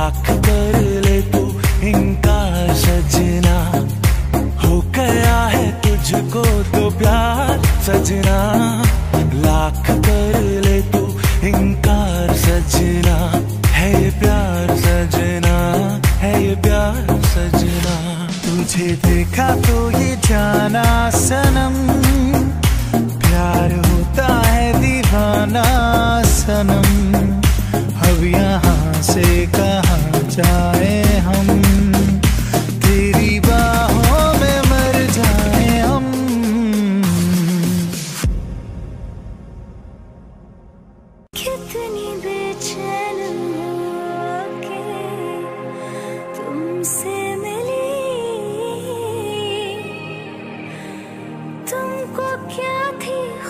लाख कर ले तू इनकार सजना। हो गया है तुझको तो प्यार सजना। लाख कर ले तू इनकार सजना। है ये प्यार सजना, है ये प्यार सजना। तुझे देखा तो ये जाना सनम प्यार होता है दीवाना सनम। अब यहाँ से जाए हम। तेरी बाहों में मर जाए हम। कितनी बेचैन